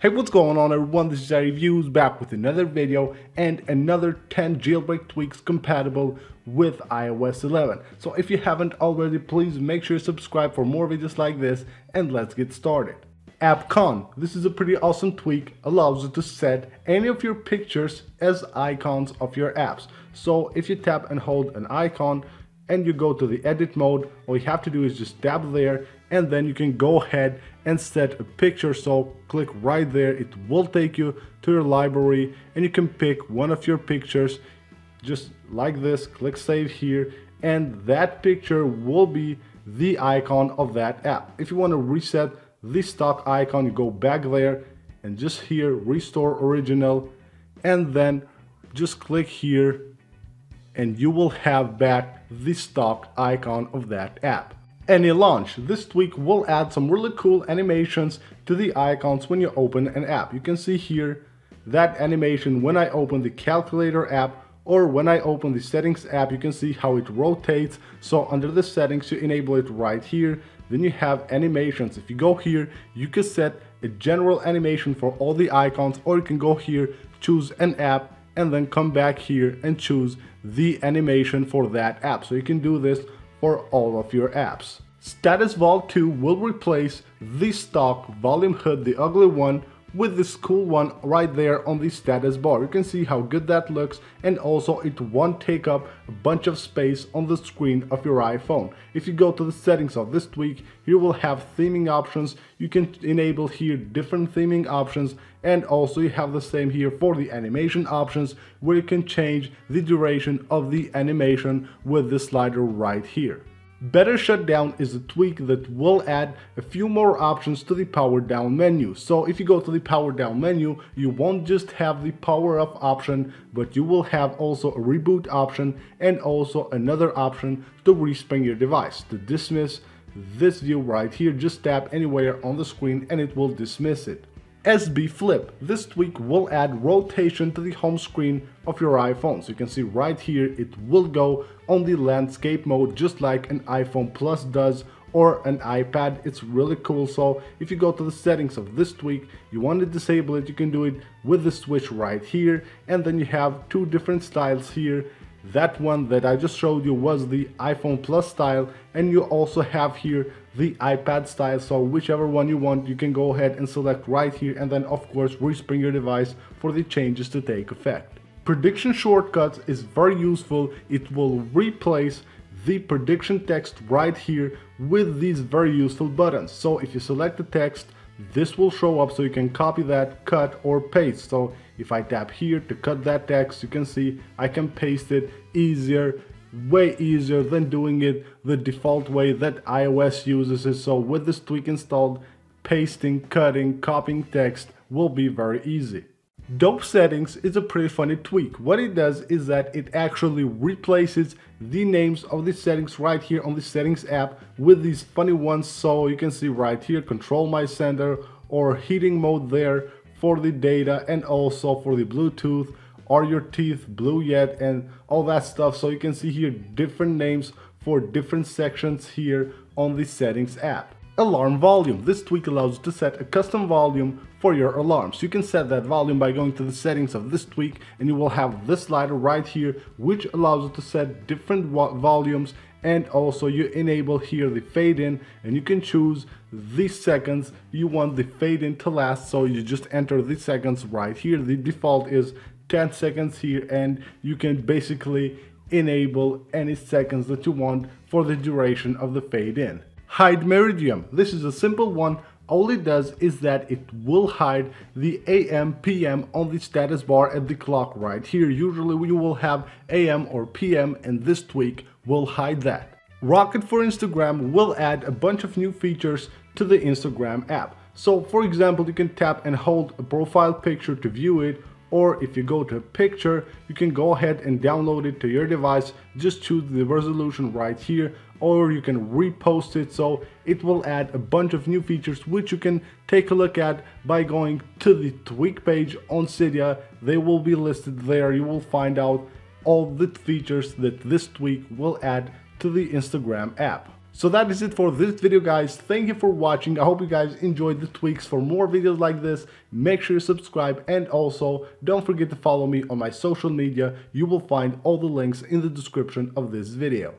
Hey what's going on everyone, this is iReviews back with another video and another 10 jailbreak tweaks compatible with iOS 11. So if you haven't already, please make sure you subscribe for more videos like this and let's get started. AppCon, this is a pretty awesome tweak, allows you to set any of your pictures as icons of your apps. So if you tap and hold an icon, and you go to the edit mode, all you have to do is just tap there and then you can go ahead and set a picture. So click right there, it will take you to your library and you can pick one of your pictures just like this, click save here and that picture will be the icon of that app. If you want to reset the stock icon, you go back there and just here restore original and then just click here and you will have back the stock icon of that app. Any launch, this tweak will add some really cool animations to the icons when you open an app. You can see here that animation when I open the calculator app or when I open the settings app you can see how it rotates so under the settings you enable it right here then you have animations if you go here you can set a general animation for all the icons or you can go here choose an app and then come back here and choose the animation for that app. So you can do this for all of your apps. StatusVol 2 will replace the stock volume HUD, the ugly one, with this cool one right there on the status bar. You can see how good that looks and also it won't take up a bunch of space on the screen of your iPhone. If you go to the settings of this tweak, you will have theming options. You can enable here different theming options and also you have the same here for the animation options where you can change the duration of the animation with the slider right here. Better Shutdown is a tweak that will add a few more options to the power down menu. So if you go to the power down menu, you won't just have the power up option, but you will have also a reboot option and also another option to respring your device. To dismiss this view right here, just tap anywhere on the screen and it will dismiss it. SB Flip. This tweak will add rotation to the home screen of your iPhone. So you can see right here, it will go on the landscape mode just like an iPhone Plus does or an iPad. It's really cool. So if you go to the settings of this tweak, you want to disable it, you can do it with the switch right here. And then you have two different styles here that one that I just showed you was the iPhone Plus style and you also have here the iPad style so whichever one you want you can go ahead and select right here and then of course respring your device for the changes to take effect. Prediction shortcuts is very useful. It will replace the prediction text right here with these very useful buttons. So if you select the text this will show up so you can copy that, cut or paste. So if I tap here to cut that text, you can see I can paste it easier, way easier than doing it the default way that iOS uses it. So with this tweak installed, pasting, cutting, copying text will be very easy. Dope settings is a pretty funny tweak. What it does is that it actually replaces the names of the settings right here on the settings app with these funny ones. So you can see right here, control my sender or heating mode there for the data and also for the Bluetooth are your teeth blue yet and all that stuff. So you can see here different names for different sections here on the settings app. Alarm volume. This tweak allows you to set a custom volume for your alarms. You can set that volume by going to the settings of this tweak and you will have this slider right here which allows you to set different volumes and also you enable here the fade in and you can choose the seconds you want the fade in to last so you just enter the seconds right here the default is 10 seconds here and you can basically enable any seconds that you want for the duration of the fade in hide meridian this is a simple one all it does is that it will hide the AM PM on the status bar at the clock right here. Usually you will have AM or PM and this tweak will hide that. Rocket for Instagram will add a bunch of new features to the Instagram app. So for example, you can tap and hold a profile picture to view it or if you go to a picture you can go ahead and download it to your device. Just choose the resolution right here or you can repost it. So it will add a bunch of new features which you can take a look at by going to the tweak page on Cydia. They will be listed there. You will find out all the features that this tweak will add to the Instagram app So that is it for this video guys. Thank you for watching. I hope you guys enjoyed the tweaks. For more videos like this, make sure you subscribe and also don't forget to follow me on my social media. You will find all the links in the description of this video.